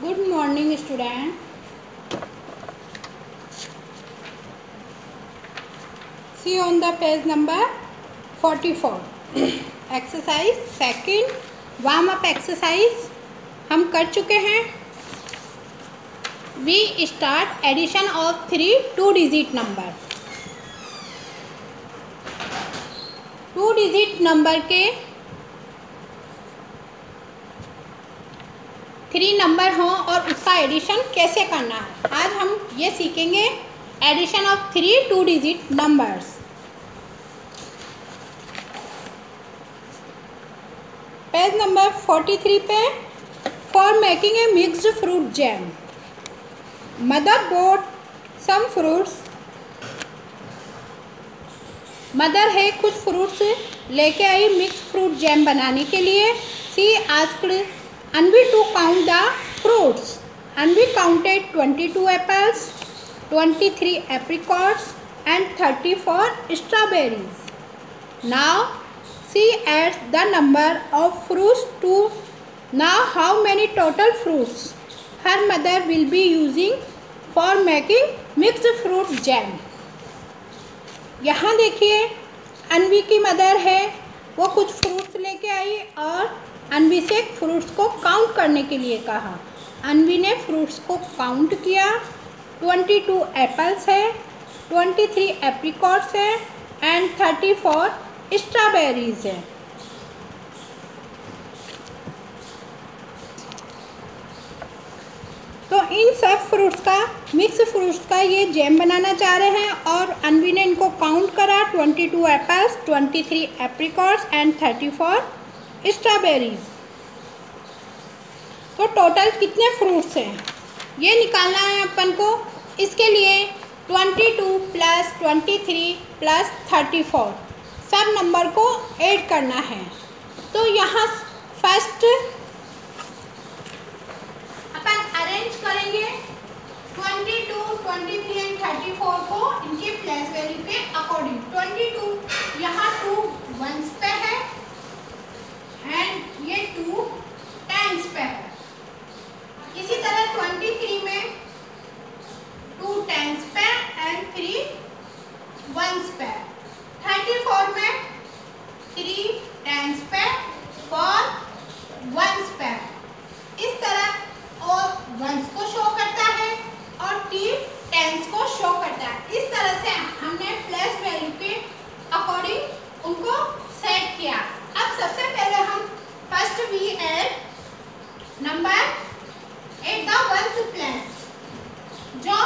Good morning student see on the page number 44 exercise second warm up exercise हम कर चुके हैं। We start addition of three two digit number two digit number के three number हों और उसका addition कैसे करना है? आज हम ये सीखेंगे addition of three two digit numbers page number forty three पे for making a mixed fruit jam mother bought some fruits mother है कुछ फ्रूट्स लेके आई मिक्स फ्रूट जैम बनाने के लिए. She asked Anvi to count the fruits. Anvi counted 22 apples, 23 apricots and 34 strawberries. Now she adds the number of fruits to now how many total fruits her mother will be using for making mixed fruit jam. यहाँ देखिए अनवी की mother है वो कुछ fruits लेके आई और अनवी से fruits को काउंट करने के लिए कहा। अनवी ने फ्रूट्स को काउंट किया। ट्वेंटी टू एप्पल्स है, ट्वेंटी थ्री एप्रिकॉट्स है एंड थर्टी फोर स्ट्रॉबेरीज है। तो इन सब फ्रूट्स का, मिक्स फ्रूट्स का ये जैम बनाना चाह रहे हैं और अनवी ने इनको काउंट करा। Twenty two apples, twenty three apricots and thirty four strawberries. तो टोटल कितने फ्रूट्स हैं? ये निकालना है अपन को। इसके लिए twenty two plus twenty three plus thirty four. सब नंबर को ऐड करना है। तो यहाँ फ़र्स्ट अपन अरेंज करेंगे। Twenty two, twenty three and thirty four को इनके प्लेस वैल्यू के अकॉर्डिंग। ट्वेंटी टू, यहाँ टू वंस पे है एंड ये टू टेंस पे है इसी तरह ट्वेंटी थ्री में टू टेंस पे एंड थ्री वंस पे थर्टी फोर में थ्री टेंस पे फोर वंस पे इस तरह और वंस को शो करता है और टी टेंस को शो करता है इस तरह से हमने प्लस वैल्यू के अकॉर्डिंग उनको सेट किया अब सबसे पहले हम first we add number at the ones place जो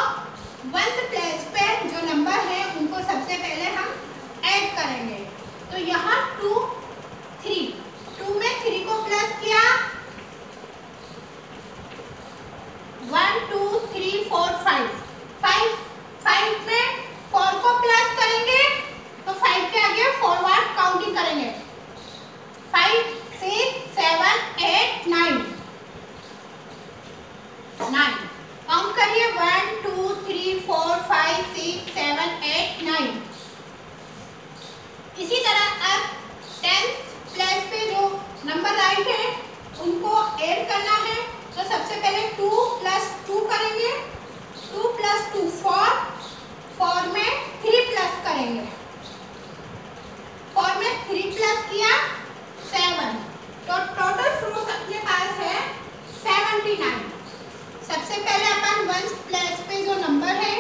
वंस प्लेस पे जो नंबर है उनको सबसे पहले हम ऐड करेंगे तो यहाँ टू थ्री टू में थ्री को प्लस किया one two three four five five five में फोर को प्लस करेंगे तो फाइव के आगे फॉरवर्ड काउंटिंग करेंगे five six seven eight nine nine count करिए one two three four five six seven eight nine इसी तरह अब टेंथ प्लस पे जो नंबर राइट है उनको ऐड करना है तो सबसे पहले टू प्लस टू करेंगे। Two plus two four four में थ्री प्लस करेंगे। फोर में थ्री प्लस किया सेवन तो टोटल फ्रूट अपने पास है सेवेंटी नाइन सबसे पहले अपन वन प्लस पे जो नंबर है,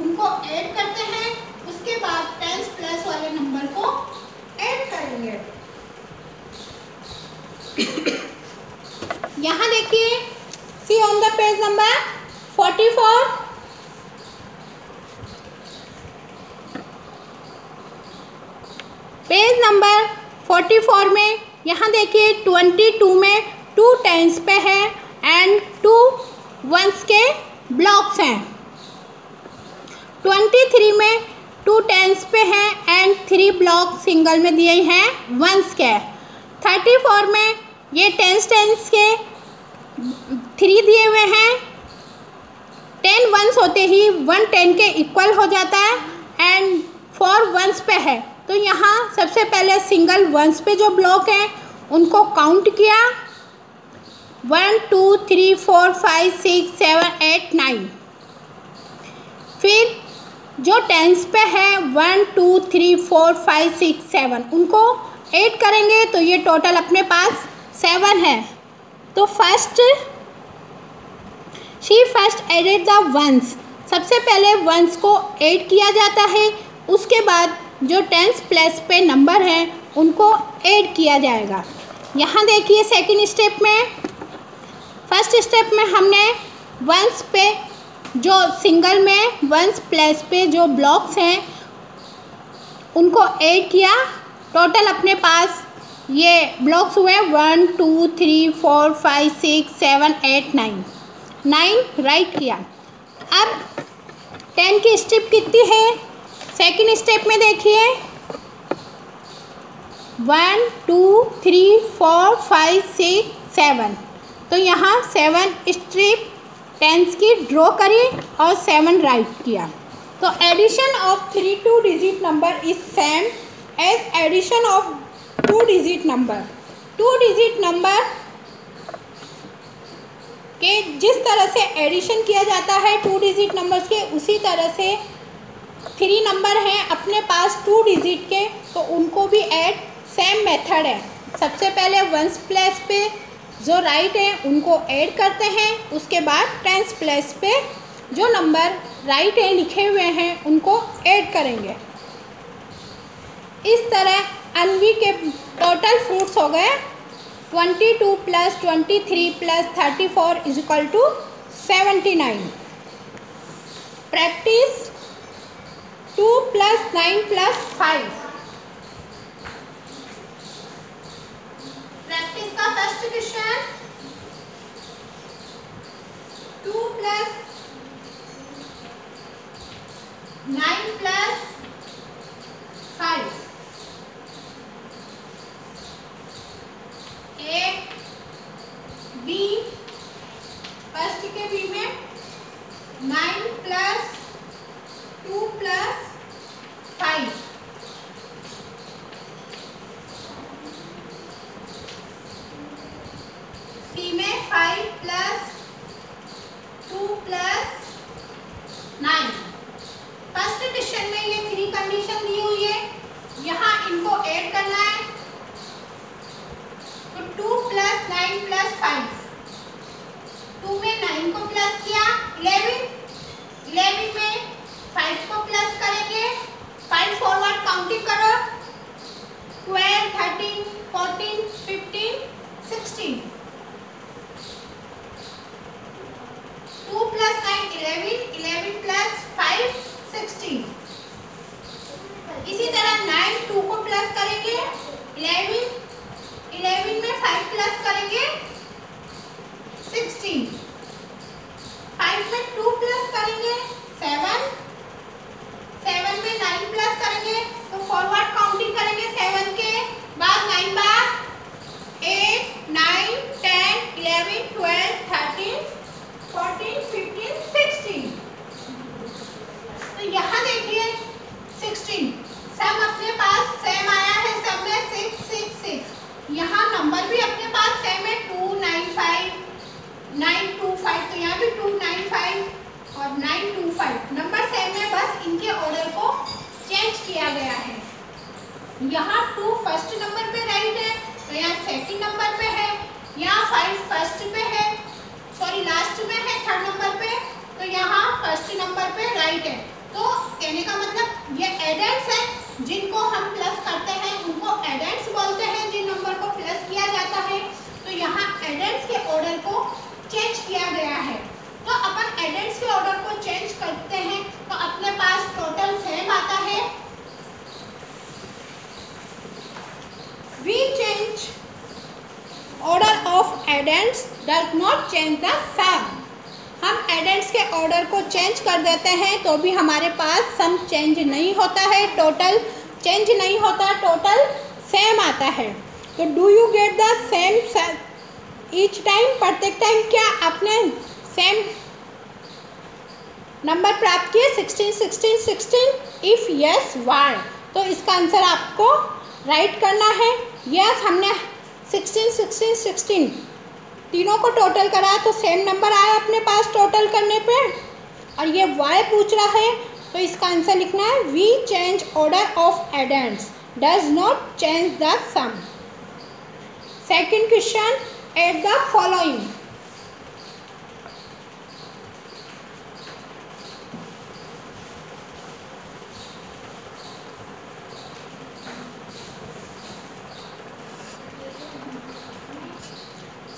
उनको ऐड करते हैं उसके बाद टेंस प्लस वाले नंबर को ऐड करेंगे यहाँ देखिए see on the page number forty four page number forty four में यहाँ देखिए ट्वेंटी टू में टू टेंस पे है एंड टू वंस के ब्लॉक्स हैं। ट्वेंटी थ्री में टू टेंस पे हैं एंड थ्री ब्लॉक सिंगल में दिए हैं वंस के। थर्टी फोर में ये टेंस टेंस के थ्री दिए हुए हैं। टेन वंस होते ही वन टेन के इक्वल हो जाता है एंड फोर वंस पे है। तो यहाँ सबसे पहले सिंगल वंस पे जो ब्लॉक हैं उनको काउंट किया? One two three four five six seven eight nine फिर जो टेंस पे है one two three four five six seven उनको ऐड करेंगे तो ये टोटल अपने पास सेवन है। तो first she first added the ones सबसे पहले वंस को ऐड किया जाता है, उसके बाद जो टेंस प्लस पे नंबर हैं, उनको ऐड किया जाएगा। यहाँ देखिए सेकंड स्टेप में। फ़र्स्ट स्टेप में हमने वंस पे जो सिंगल में वंस प्लस पे जो ब्लॉक्स हैं, उनको ऐड किया। टोटल अपने पास ये ब्लॉक्स हुए one two three four five six seven eight nine nine write किया। अब टेन की स्टेप कितनी है? सेकंड स्टेप में देखिए। One two three four five six seven तो यहाँ सेवन स्ट्रिप टेंस की ड्रॉ करी और सेवन राइट किया। तो addition of three two digit number is same as addition of two digit number two digit number के जिस तरह से एडिशन किया जाता है टू डिजिट नंबर्स के, उसी तरह से थ्री नंबर हैं अपने पास टू डिजिट के तो उनको भी ऐड सेम मेथड है। सबसे पहले वंस प्लेस पे जो राइट है, उनको ऐड करते हैं। उसके बाद टेंस प्लेस पे जो नंबर राइट है, लिखे हुए हैं, उनको ऐड करेंगे। इस तरह अनवी के टोटल फ्रूट्स हो गए। Twenty two plus twenty three plus thirty four is equal to seventy nine practice two plus nine plus five the first question 2 plus 9 plus 5 a b first के बी में 9 plus 2 plus 5 में nine को plus किया eleven eleven में five को plus करेंगे। Forward counting करो। इसी तरह नाइन टू को में प्लस करेंगे सिक्सटीन फाइव में टू प्लस करेंगे सेवन सेवन में नाइन प्लस करेंगे तो फॉरवर्ड काउंटिंग करेंगे सेवन के बाद नाइन बार eight nine ten eleven twelve thirteen fourteen fifteen sixteen तो यहाँ देखिए सिक्सटीन सब अपने पास सेम आया है सब में सिक्स सिक्स सिक्स यहाँ नंबर भी अपने पास सेम है two nine five nine two five तो यहाँ भी टू नाइन फाइव और nine two five number same है बस इनके ऑर्डर को चेंज किया गया है यहाँ टू फ़र्स्ट नंबर पे राइट है तो यहाँ सेकंड नंबर पे है यहाँ फाइव फ़र्स्ट पे है सॉरी लास्ट में है थर्ड नंबर पे तो यहाँ फ़र्स्ट नंबर पे राइट है। तो कहने का मतलब ये एडेंट्स है, जिनको हम प्लस करते हैं, उनको एडेंट्स बोलते हैं, जिन नंबर को प्लस किया जाता है। तो यहाँ एडेंट्स के ऑर्डर को चेंज किया गया है। तो अपन एडेंट्स के ऑर्डर को चेंज करते हैं तो अपने पास टोटल सेम आता है। We change order of addends does not change the sum हम एडेंट्स के ऑर्डर को चेंज कर देते हैं तो भी हमारे पास सम चेंज नहीं होता है टोटल चेंज नहीं होता टोटल सेम आता है। तो do you get the same each time प्रत्येक टाइम क्या आपने सेम नंबर प्राप्त किए? Sixteen sixteen sixteen if yes why तो इसका आंसर आपको राइट करना है। यस हमने सिक्सटीन सिक्सटीन सिक्सटीन तीनों को टोटल कराया तो सेम नंबर आया अपने पास टोटल करने पर और ये वाई पूछ रहा है तो इसका आंसर लिखना है we change order of addends does not change the sum second question at the following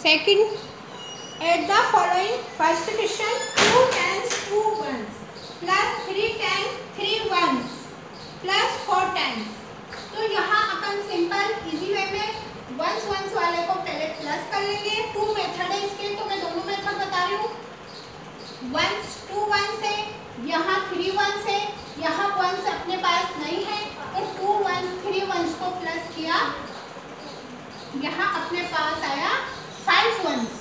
Second, add the following first question. 2 times 2 ones. Plus 3 times 3 ones. Plus 4 times. तो यहाँ अपन सिंपल इजी वे में once once वाले को पहले plus कर लेंगे. To method है इसके तो मैं दोनों मेथड बता रही हूँ. वंस टू वंस है. यहाँ थ्री वंस है. यहाँ वंस अपने पास नहीं है. तो टू वंस थ्री वंस को प्लस किया. यहाँ अपने पास आया five ones.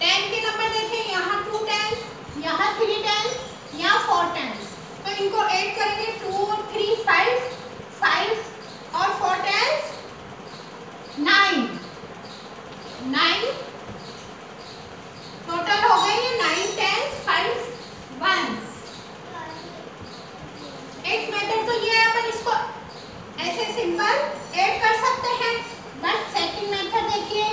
टेन के नंबर देखें यहाँ टू टेंस यहाँ थ्री टेंस यहाँ फोर टेंस तो इनको ऐड करेंगे टू और थ्री फाइव फाइव और four tens nine nine total हो गए ये नाइन टेंस फाइव वंस एक मेथड तो ये है अपन इसको ऐसे सिंपल ऐड कर सकते हैं। बट सेकंड मेथड देखिए।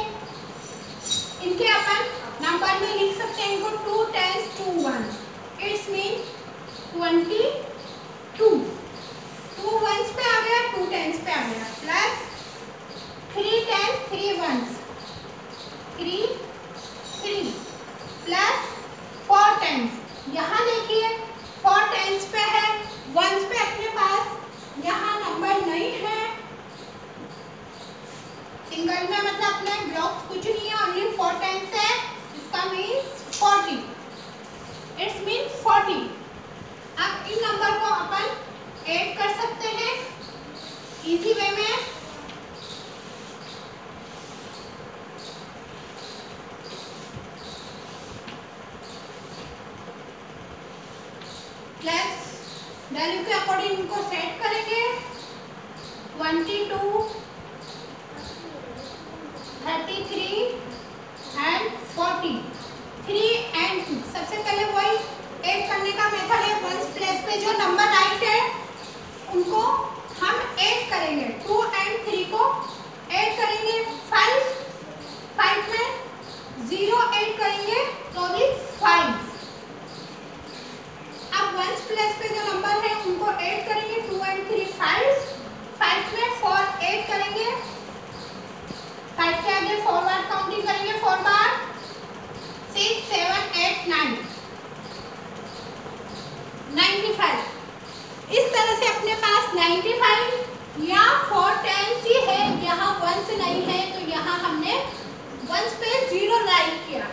इनके अपन नंबर में लिख सकते हैं इनको two tens two one it's mean twenty two two ones पे आ गया टू टेंस पे आ गया। Plus three tens three ones three three plus four tens यहाँ देखिए फोर टेंस पे है वंस पे अपने पास यहाँ नंबर नहीं है सिंगल में मतलब अपने ब्लॉक्स कुछ नहीं है ओनली फोर टाइम्स है इसका means forty it's mean forty अब इन नंबर को अपन ऐड कर सकते हैं. इजी वे में. वैल्यू के अकॉर्डिंग इनको सेट करेंगे. Twenty two thirty three and three and सबसे पहले वही एड करने का मेथड है. वंस प्लेस पे जो नंबर राइट है, उनको हम एड करेंगे. टू 95 या फोर टाइम्स ही है, यहाँ वंस नहीं है तो यहाँ हमने वंस पे ज़ीरो राइट किया।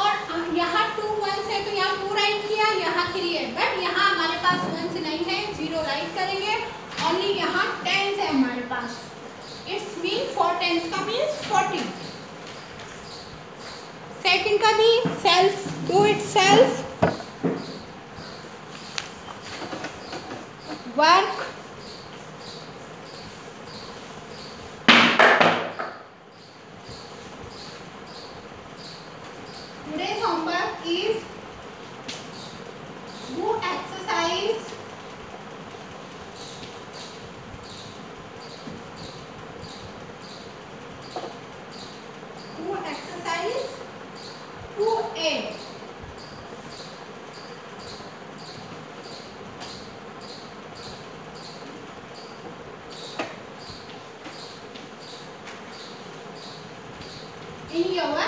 और यहाँ टू वंस है तो यहाँ टू राइट किया, यहाँ थ्री है। बट यहाँ हमारे पास वंस नहीं है ज़ीरो राइट करेंगे। ओनली यहाँ टेंस है हमारे पास। इट्स मीन फोर टेंस का मीन्स फोर्टी सेकंड का भी self do it self work iam lá